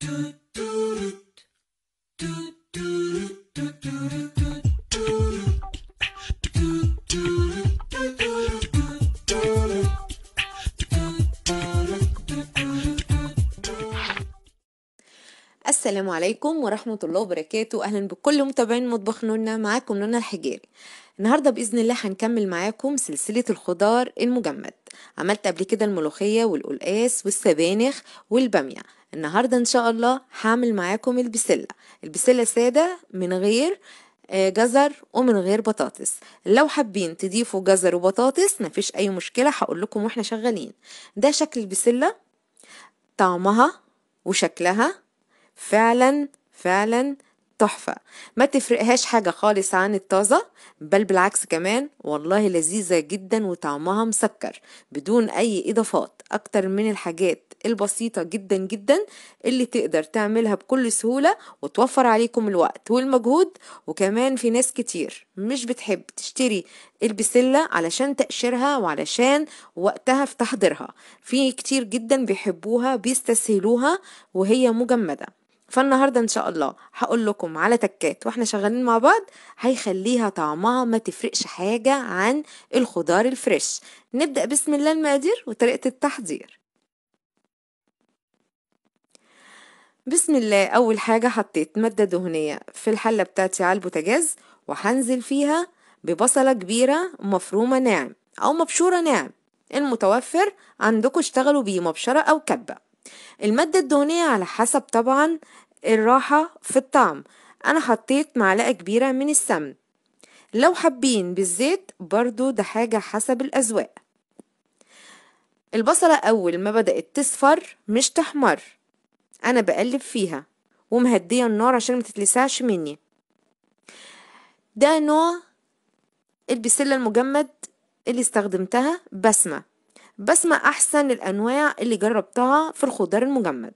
Good. السلام عليكم ورحمة الله وبركاته. أهلا بكل متابعين مطبخ نونا معاكم نونا الحجاري النهاردة بإذن الله هنكمل معاكم سلسلة الخضار المجمد. عملت قبل كده الملوخية والقلقاس والسبانخ والبامية. النهاردة إن شاء الله هعمل معاكم البسلة. البسلة سادة من غير آه، جزر ومن غير بطاطس. لو حابين تضيفوا جزر وبطاطس مفيش أي مشكلة هقول لكم وإحنا شغالين. ده شكل البسلة طعمها وشكلها فعلا فعلا تحفة. ما تفرقهاش حاجة خالص عن الطازة بل بالعكس كمان والله لذيذة جدا وطعمها مسكر بدون أي إضافات أكتر من الحاجات البسيطة جدا جدا اللي تقدر تعملها بكل سهولة وتوفر عليكم الوقت والمجهود. وكمان في ناس كتير مش بتحب تشتري البسلة علشان تقشرها وعلشان وقتها في تحضيرها. في كتير جدا بيحبوها بيستسهلوها وهي مجمدة. فالنهاردة إن شاء الله هقول لكم على تكات وإحنا شغالين مع بعض هيخليها طعمها ما تفرقش حاجة عن الخضار الفريش. نبدأ بسم الله المقادير وطريقة التحضير. بسم الله أول حاجة حطيت مادة دهنية في الحلة بتاعتي على البوتاجاز وهنزل فيها ببصلة كبيرة مفرومة ناعم أو مبشورة ناعم. المتوفر عندكم اشتغلوا بيه مبشرة أو كبة. المادة الدهنية على حسب طبعا الراحة في الطعم. أنا حطيت معلقة كبيرة من السمن. لو حابين بالزيت برضو ده حاجة حسب الأذواق. البصلة أول ما بدأت تصفر مش تحمر. أنا بقلب فيها ومهدية النار عشان ما تتلسعش مني. ده نوع البسلة المجمد اللي استخدمتها بسمة. بسمة أحسن الأنواع اللي جربتها في الخضار المجمد.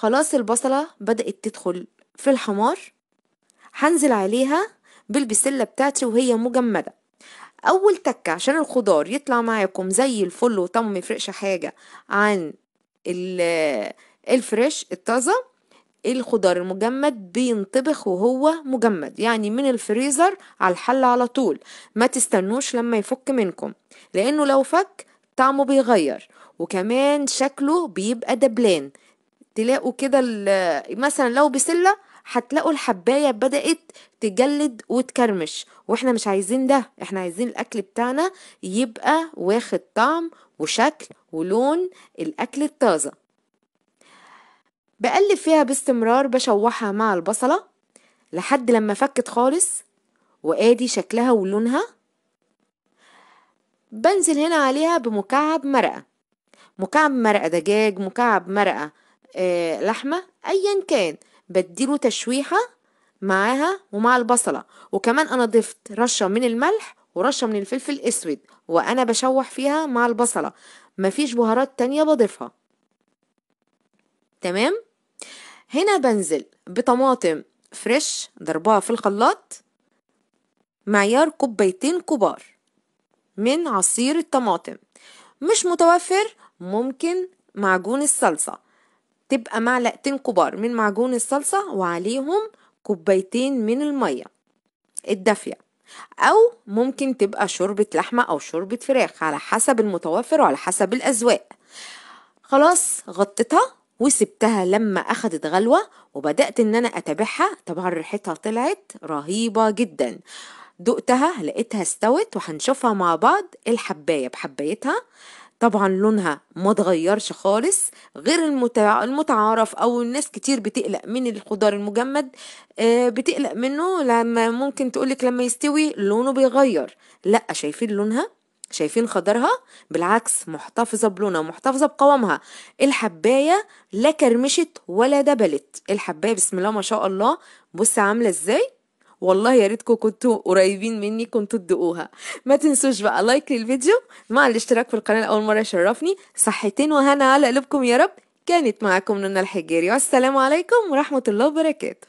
خلاص البصلة بدأت تدخل في الحمار هنزل عليها بالبسلة بتاعتي وهي مجمدة. أول تكة عشان الخضار يطلع معاكم زي الفل وطعمه ميفرقش حاجة عن الفريش الطازة. الخضار المجمد بينطبخ وهو مجمد يعني من الفريزر على الحل على طول. ما تستنوش لما يفك منكم لأنه لو فك طعمه بيغير. وكمان شكله بيبقى دبلان. تلاقوا كده مثلا لو بسلة هتلاقوا الحباية بدأت تجلد وتكرمش وإحنا مش عايزين ده إحنا عايزين الأكل بتاعنا يبقى واخد طعم وشكل ولون الأكل الطازة. بقلب فيها باستمرار بشوحها مع البصلة لحد لما فكت خالص وآدي شكلها ولونها. بنزل هنا عليها بمكعب مرقة. مكعب مرقة دجاج مكعب مرقة آه لحمة ايا كان. بديله تشويحة معاها ومع البصلة. وكمان أنا ضفت رشة من الملح ورشة من الفلفل الأسود وأنا بشوح فيها مع البصلة. مفيش بهارات تانية بضيفها. تمام؟ هنا بنزل بطماطم فريش ضربها في الخلاط. معيار كوبايتين كبار من عصير الطماطم. مش متوفر ممكن معجون الصلصة. تبقى معلقتين كبار من معجون الصلصة وعليهم كوبايتين من المية الدافية. أو ممكن تبقى شوربة لحمة أو شوربة فراخ على حسب المتوفر وعلى حسب الأذواق. خلاص غطيتها وسبتها لما أخدت غلوة وبدأت إن أنا أتابعها. طبعا ريحتها طلعت رهيبة جدا. دقتها لقيتها استوت وهنشوفها مع بعض الحباية بحبايتها. طبعا لونها ما اتغيرش خالص غير المتع... المتعارف أو الناس كتير بتقلق من الخضار المجمد آه بتقلق منه لما ممكن تقولك لما يستوي لونه بيغير. لا شايفين لونها؟ شايفين خضرها؟ بالعكس محتفظة بلونها محتفظة بقوامها. الحباية لا كرمشت ولا دبلت. الحباية بسم الله ما شاء الله بص عاملة إزاي؟ والله يا ريتكم كنتوا قريبين مني كنتوا تدقوها ما تنسوش بقى لايك للفيديو مع الاشتراك في القناة لأول مرة يشرفني. صحتين وهنا على قلوبكم يا رب. كانت معاكم نونا الحجيري والسلام عليكم ورحمة الله وبركاته.